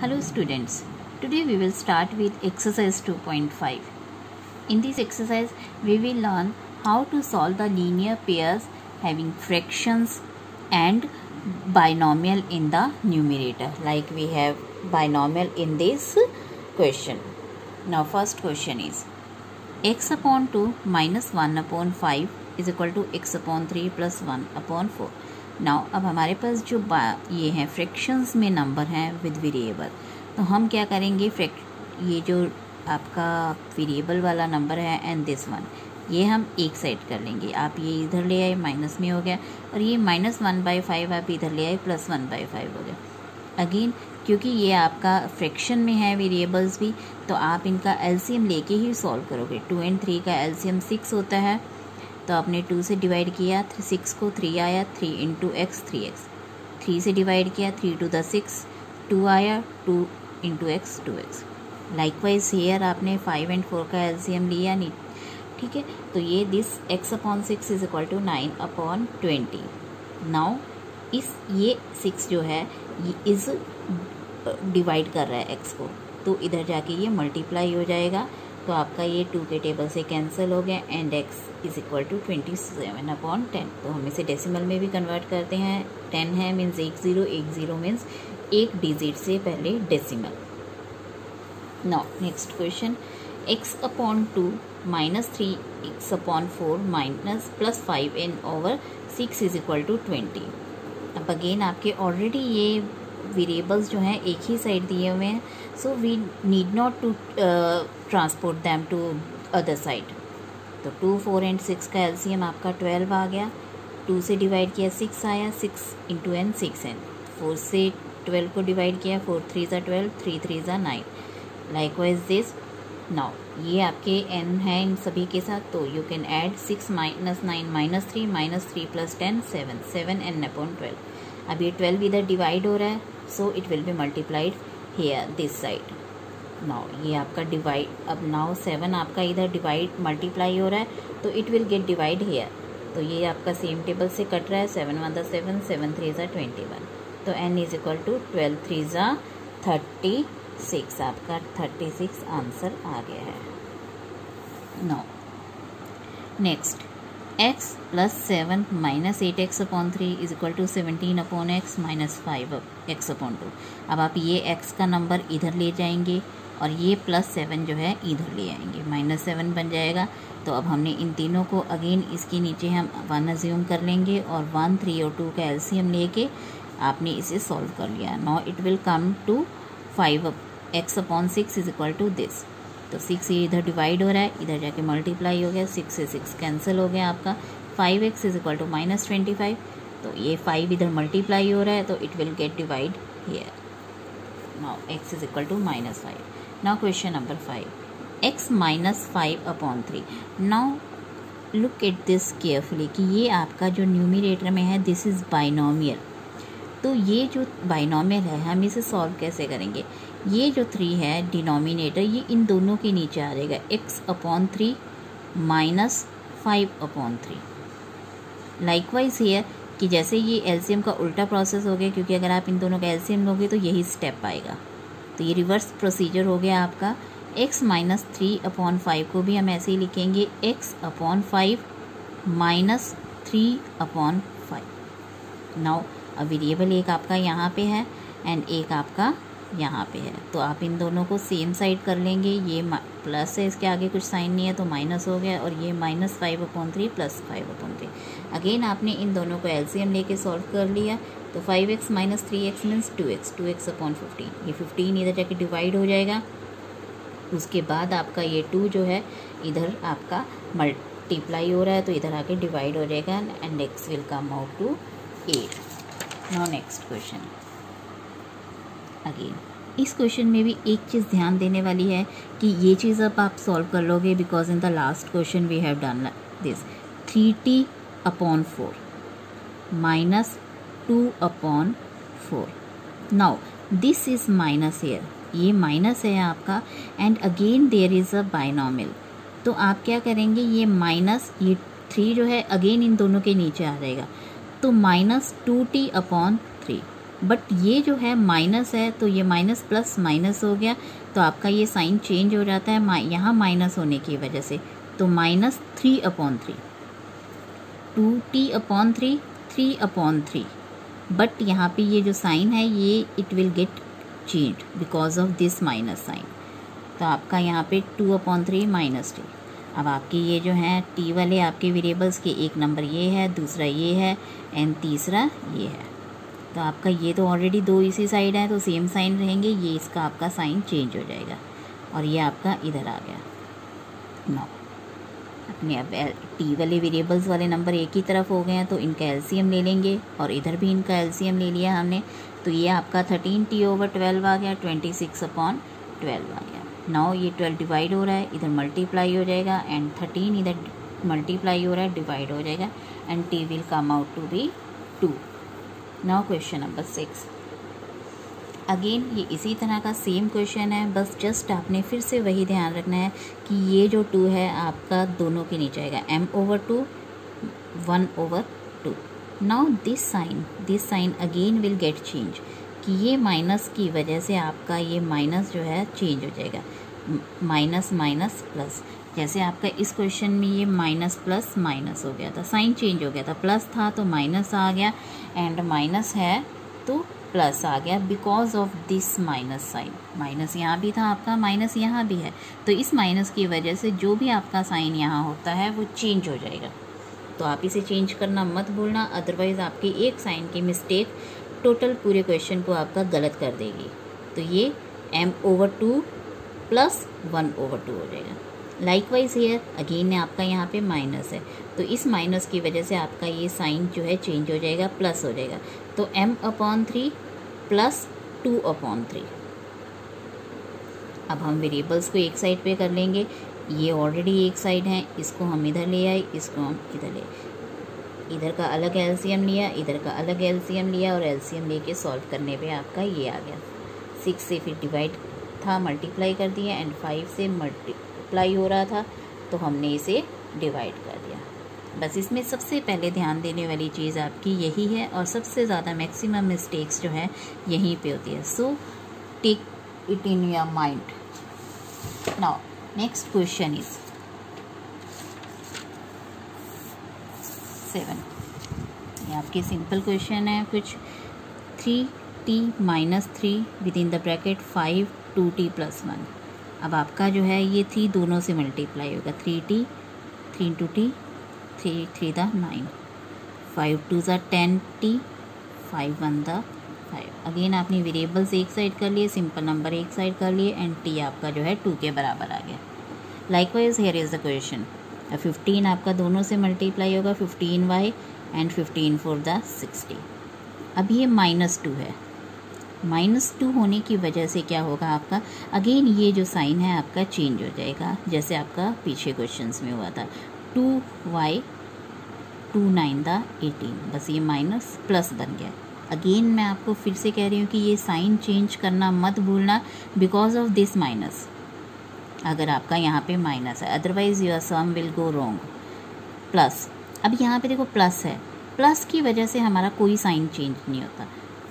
Hello students, today we will start with exercise 2.5. In this exercise, we will learn how to solve the linear pairs having fractions and binomial in the numerator like we have binomial in this question. Now first question is x upon 2 minus 1 upon 5 is equal to x upon 3 plus 1 upon 4. Now अब हमारे पास जो ये हैं fractions में number हैं with variable तो हम क्या करेंगे? फ्रैक ये जो आपका वेरिएबल वाला नंबर है एंड दिस वन ये हम एक साइड कर लेंगे. आप ये इधर ले आए माइनस में हो गया. और ये माइनस वन बाई फाइव आप इधर ले आए प्लस वन बाई फाइव हो गया. अगेन क्योंकि ये आपका फ्रैक्शन में है वेरिएबल्स भी तो आप इनका एलसीएम लेके ही सॉल्व करोगे. टू एंड थ्री का एलसीएम सिक्स होता है. तो आपने टू से डिवाइड किया, थ्री सिक्स को थ्री आया, three into x, three x. Three से डिवाइड किया, three two the six, two आया, two into x, two x. Likewise here आपने फाइव एंड फोर का एलसीएम लिया नहीं ठीक है? तो ये this x upon six is equal to nine upon twenty now इस, ये सिक्स जो है, ये इज़ डिवाइड कर रहा है एक्स को। तो इधर जाके ये मल्टीप्लाई हो जाएगा। तो आपका ये टू के टेबल से कैंसिल हो गया and x is equal to twenty seven upon ten तो हम इसे डेसिमल में भी कन्वर्ट करते हैं. टेन है मीन्स एक ज़ीरो एक ज़ीरो मीन्स एक डिजिट से पहले decimal now next question x upon two minus three x upon four minus plus five n over six is equal to twenty अब अगेन आपके ऑलरेडी ये वेरिएबल्स जो हैं एक ही साइड दिए हुए हैं so we need not to transport them to other side तो टू फोर एंड सिक्स का एलसीएम आपका ट्वेल्व आ गया टू से डिवाइड किया सिक्स आया six into n six n four से ट्वेल्व को डिवाइड किया फोर थ्री ज़ा ट्वेल्व थ्री थ्री ज़ा nine likewise this now ये आपके एन है इन सभी के साथ तो you can add six minus nine minus three minus three plus ten seven seven n upon twelve अब ये ट्वेल्व इधर डिवाइड हो रहा है so it will be multiplied here this side now ये आपका डिवाइड अब नाउ सेवन आपका इधर डिवाइड मल्टीप्लाई हो रहा है तो it will get divide here तो ये आपका सेम टेबल से कट रहा है सेवन वन ज़ा सेवन सेवन थ्री ज़ा ट्वेंटी वन तो n is equal to twelve three ज़ा थर्टी सिक्स आपका थर्टी सिक्स आंसर आ गया है. Now next x plus seven minus eight x upon three is equal to seventeen upon x minus five x upon two अब आप ये x का number इधर ले जाएँगे और ये प्लस सेवन जो है इधर ले आएँगे। माइनस सेवन बन जाएगा। तो अब हमने इन तीनों को अगेन इसके नीचे हम वन अज्यूम कर लेंगे और वन थ्री और टू का एलसीएम लेके आपने इसे सॉल्व कर लिया। Now it will come to five x upon six is equal to this तो सिक्स ये इधर डिवाइड हो रहा है, इधर जाके मल्टीप्लाई हो गया सिक्स से सिक्स कैंसिल हो गया आपका five x is equal to minus twenty five तो ये फाइव इधर मल्टीप्लाई हो रहा है तो it will get divide here now x is equal to minus five now, question number 5 x minus five upon three now look at this carefully कि ये आपका जो न्यूमिनेटर में है दिस इज़ बाइनोमियल तो ये जो बाइनोमियल है, हम इसे सॉल्व कैसे करेंगे? ये जो थ्री है डिनोमिनेटर ये इन दोनों के नीचे आ जाएगा x upon three minus five upon three likewise here कि जैसे ये एलसीएम का उल्टा प्रोसेस हो गया, क्योंकि अगर आप इन दोनों का एलसीएम लोगे तो यही स्टेप आएगा। तो ये रिवर्स प्रोसीजर हो गया आपका। X minus three upon five को भी हम ऐसे ही लिखेंगे। X upon five minus three upon five now अब वेरिएबल एक आपका यहाँ पे है एंड एक आपका यहाँ पे है। तो आप इन दोनों को सेम साइड कर लेंगे। ये प्लस है, इसके आगे कुछ साइन नहीं है तो माइनस हो गया और ये minus five upon three plus five upon three again आपने इन दोनों को एलसीएम लेके सॉल्व कर लिया। तो five x minus three x means two x two x upon fifteen ये फिफ्टीन इधर जाके डिवाइड हो जाएगा। उसके बाद आपका ये टू जो है, इधर आपका मल्टीप्लाई हो रहा है तो इधर आके डिवाइड हो जाएगा and x will come out to eight now next question again इस क्वेश्चन में भी एक चीज़ ध्यान देने वाली है कि ये चीज़ अब आप सॉल्व कर लोगे because in the last question we have done this three t upon four minus two upon four now this is minus here ये माइनस है आपका and again there is a binomial तो आप क्या करेंगे, ये माइनस ये थ्री जो है अगेन इन दोनों के नीचे आ जाएगा. तो minus two t upon but ये जो है माइनस है तो ये माइनस प्लस माइनस हो गया। तो आपका ये साइन चेंज हो जाता है यहाँ माइनस होने की वजह से। तो minus three upon three two t upon three three upon three but यहाँ पे ये जो साइन है, ये it will get change because of this minus sign तो आपका यहाँ पे two upon three minus three अब आपके ये जो हैं टी वाले आपके वेरिएबल्स के एक नंबर ये है, दूसरा ये है एंड तीसरा ये है। तो आपका ये तो ऑलरेडी दो इसी साइड है तो सेम साइन रहेंगे, ये इसका आपका साइन चेंज हो जाएगा। और ये आपका इधर आ गया। नौ अपने अब टी वाले वेरिएबल्स वाले नंबर एक ही तरफ़ हो गए हैं तो इनका एलसीएम ले लेंगे, और इधर भी इनका एलसीएम ले लिया हमने। तो ये आपका थर्टीन टी ओवर ट्वेल्व आ गया ट्वेंटी सिक्स अपॉन ट्वेल्व आ गया। नौ ये ट्वेल्व डिवाइड हो रहा है, इधर मल्टीप्लाई हो जाएगा एंड थर्टीन इधर मल्टीप्लाई हो रहा है डिवाइड हो जाएगा and t will come out to be two now question number six again ये इसी तरह का सेम क्वेश्चन है। बस जस्ट आपने फिर से वही ध्यान रखना है कि ये जो टू है, आपका दोनों के नीचे आएगा। M over two one over two now this sign this sign again will get change कि ये माइनस की वजह से आपका ये माइनस जो है चेंज हो जाएगा। माइनस माइनस प्लस जैसे आपका इस क्वेश्चन में ये माइनस प्लस माइनस हो गया था साइन चेंज हो गया था। प्लस था तो माइनस आ गया एंड माइनस है तो प्लस आ गया because of this minus sign minus यहाँ भी था, आपका माइनस यहाँ भी है। तो इस माइनस की वजह से जो भी आपका साइन यहाँ होता है, वो चेंज हो जाएगा। तो आप इसे चेंज करना मत भूलना अदरवाइज़ आपके एक साइन की मिस्टेक टोटल पूरे क्वेश्चन को आपका गलत कर देगी। तो ये m over two plus one over two हो जाएगा। लाइकवाइज हेयर अगेन आपका यहाँ पे माइनस है। तो इस माइनस की वजह से आपका ये साइन जो है चेंज हो जाएगा प्लस हो जाएगा। तो m upon three plus two upon three अब हम वेरिएबल्स को एक साइड पे कर लेंगे। ये ऑलरेडी एक साइड है, इसको हम इधर ले आए, इसको हम इधर ले इधर का अलग एलसीएम लिया, इधर का अलग एलसीएम लिया और एलसीएम लेके सॉल्व करने पे आपका ये आ गया। सिक्स से फिर डिवाइड था मल्टीप्लाई कर दिया एंड फाइव से मल्टीप्लाई हो रहा था तो हमने इसे डिवाइड कर दिया। बस इसमें सबसे पहले ध्यान देने वाली चीज़ आपकी यही है और सबसे ज़्यादा मैक्सिमम मिस्टेक्स जो है, यहीं पे होती है। So take it in your mind now next question is seven ये आपके सिंपल क्वेश्चन है। कुछ three t minus three within the bracket five two t plus one. अब आपका जो है, ये थ्री दोनों से मल्टीप्लाई होगा। Three t three into t three three the nine five two ज़ा ten t five one the five again आपने वेरिएबल्स एक साइड कर लिए सिंपल नंबर एक साइड कर लिए एंड टी आपका जो है टू के बराबर आ गया। Likewise here is the question fifteen आपका दोनों से मल्टीप्लाई होगा fifteen y and fifteen four the sixty अब ये माइनस टू है। माइनस टू होने की वजह से क्या होगा आपका? अगेन, ये जो साइन है, आपका चेंज हो जाएगा, जैसे आपका पीछे क्वेश्चंस में हुआ था। Two y, two nine the eighteen. बस ये माइनस प्लस बन गया। अगेन, मैं आपको फिर से कह रही हूँ कि ये साइन चेंज करना मत भूलना बिकॉज़ ऑफ़ दिस माइनस अगर आपका यहाँ पे माइनस है otherwise your sum will go wrong plus अब यहाँ पे देखो प्लस है। प्लस की वजह से हमारा कोई साइन चेंज नहीं होता।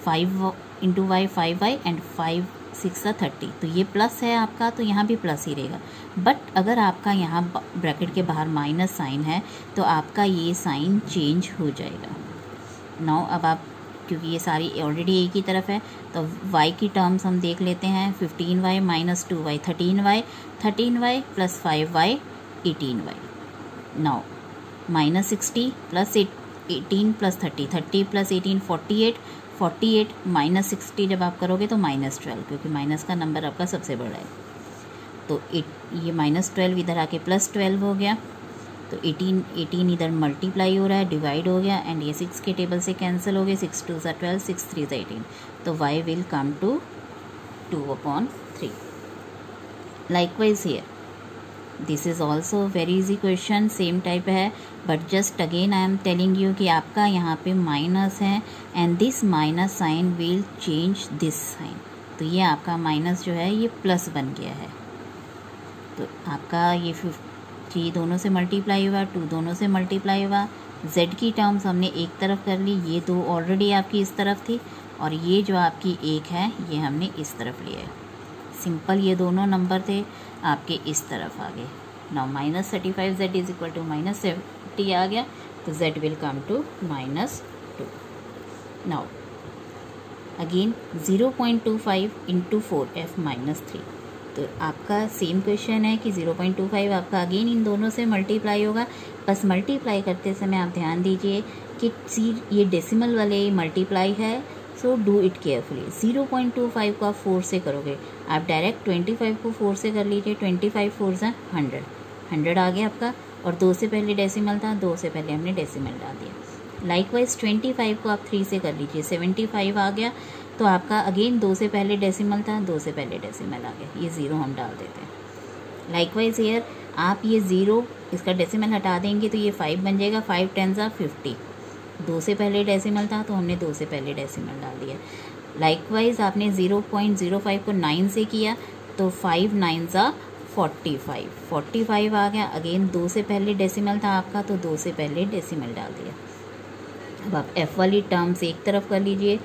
Five into y five y and five six thirty तो ये प्लस है आपका तो यहाँ भी प्लस ही रहेगा। बट अगर आपका यहाँ ब्रैकेट के बाहर माइनस साइन है तो आपका ये साइन चेंज हो जाएगा। नाउ अब आप, क्योंकि ये सारी ऑलरेडी एक ही तरफ़ है तो y की टर्म्स हम देख लेते हैं। Fifteen y minus two y thirteen y thirteen y plus five y eighteen y now minus sixty plus eighteen plus thirty thirty plus eighteen forty eight forty eight minus sixty जब आप करोगे तो minus twelve क्योंकि minus का number आपका सबसे बड़ा है। तो एट ये माइनस ट्वेल्व इधर आके प्लस ट्वेल्व हो गया। तो एटीन एटीन इधर मल्टीप्लाई हो रहा है डिवाइड हो गया एंड ये सिक्स के टेबल से कैंसिल हो गए सिक्स टू ज़ा ट्वेल्व सिक्स थ्री ज़ा एटीन तो y will come to two upon three likewise here this is also very easy question same type है but just again I am telling you कि आपका यहाँ पे माइनस है and this minus sign will change this sign तो ये आपका minus जो है, ये प्लस बन गया है। तो आपका ये थ्री दोनों से मल्टीप्लाई हुआ टू दोनों से मल्टीप्लाई हुआ। जेड की टर्म्स हमने एक तरफ़ कर ली, ये दो ऑलरेडी आपकी इस तरफ़ थी, और ये जो आपकी एक है, ये हमने इस तरफ़ लिया है। सिंपल ये दोनों नंबर थे आपके इस तरफ़ आ गए। Now minus thirty five z is equal to minus seventy आ गया तो z will come to minus two now again zero point two five into four f minus three तो आपका सेम क्वेश्चन है कि ज़ीरो पॉइंट टू फाइव आपका again इन दोनों से मल्टीप्लाई होगा। बस मल्टीप्लाई करते समय आप ध्यान दीजिए कि ये डेसिमल वाले मल्टीप्लाई है so do it carefully zero point two five को आप फोर से करोगे। आप डायरेक्ट ट्वेंटी फाइव को फोर से कर लीजिए ट्वेंटी फाइव फोर से हंड्रेड हंड्रेड आ गया आपका, और दो से पहले डेसिमल था, दो से पहले हमने डेसिमल डाल दिया। लाइकवाइज ट्वेंटी फाइव को आप थ्री से कर लीजिए सेवेंटी फाइव आ गया तो आपका अगेन दो से पहले डेसिमल था, दो से पहले डेसिमल आ गया। ये ज़ीरो हम डाल देते हैं। लाइकवाइज हेयर आप ये ज़ीरो इसका डेसिमल हटा देंगे तो ये फाइव बन जाएगा फाइव टेन ज़ा फिफ्टी दो से पहले डेसिमल था तो हमने दो से पहले डेसिमल डाल दिया। लाइकवाइज आपने ज़ीरो पॉइंट ज़ीरो फाइव को नाइन से किया तो फाइव नाइन ज़ा फोर्टी फाइव फोर्टी फाइव आ गया। अगेन दो से पहले डेसिमल था आपका तो दो से पहले डेसिमल डाल दिया। अब आप एफ़ वाली टर्म्स एक तरफ़ कर लीजिए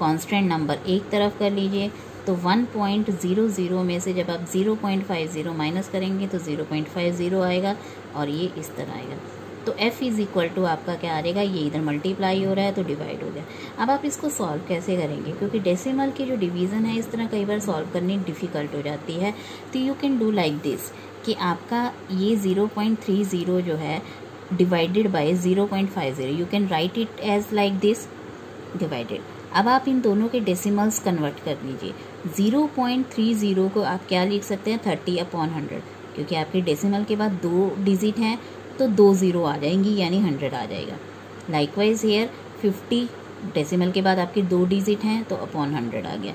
कांस्टेंट नंबर एक तरफ़ कर लीजिए तो वन पॉइंट ज़ीरो ज़ीरो में से जब आप zero point five zero minus करेंगे तो ज़ीरो पॉइंट फाइव ज़ीरो आएगा और ये इस तरह आएगा। तो f इज़ इक्वल टू आपका क्या आ जाएगा ये इधर मल्टीप्लाई हो रहा है तो डिवाइड हो गया। अब आप इसको सॉल्व कैसे करेंगे? क्योंकि डेसिमल की जो डिवीज़न है, इस तरह कई बार सॉल्व करनी डिफ़िकल्ट हो जाती है। तो you can do like this कि आपका ये ज़ीरो पॉइंट थ्री ज़ीरो जो है divided by zero point five zero you can write it as like this divided अब आप इन दोनों के डेसिमल्स कन्वर्ट कर लीजिए। ज़ीरो पॉइंट थ्री ज़ीरो को आप क्या लिख सकते हैं? थर्टी अपॉन हंड्रेड क्योंकि आपके डेसिमल के बाद दो डिजिट हैं। तो दो ज़ीरो आ जाएँगी, यानी हंड्रेड आ जाएगा। लाइकवाइज हेयर फिफ्टी डेसिमल के बाद आपकी दो डिजिट हैं तो अपॉन हंड्रेड आ गया।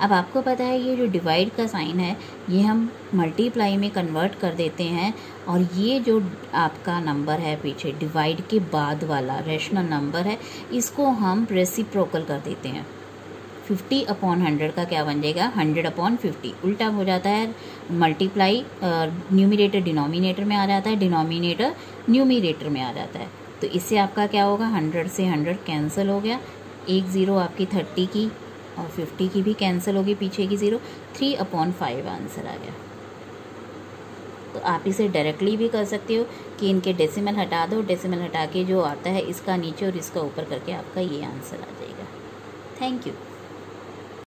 अब आपको पता है, ये जो डिवाइड का साइन है, ये हम मल्टीप्लाई में कन्वर्ट कर देते हैं, और ये जो आपका नंबर है पीछे डिवाइड के बाद वाला रेशनल नंबर है, इसको हम रेसिप्रोकल कर देते हैं। फिफ्टी अपॉन हंड्रेड का क्या बन जाएगा? Hundred upon fifty. उल्टा हो जाता है मल्टीप्लाई न्यूमिनेटर डिनोमिनेटर में आ जाता है डिनोमिनेटर न्यूमिनेटर में आ जाता है। तो इससे आपका क्या होगा? हंड्रेड से हंड्रेड कैंसिल हो गया। एक ज़ीरो आपकी थर्टी की और फिफ्टी की भी कैंसिल होगी, पीछे की zero. Three upon five answer आ गया। तो आप इसे डायरेक्टली भी कर सकते हो कि इनके डेसिमल हटा दो। डेसिमल हटा के जो आता है, इसका नीचे और इसका ऊपर करके आपका ये आंसर आ जाएगा। Thank you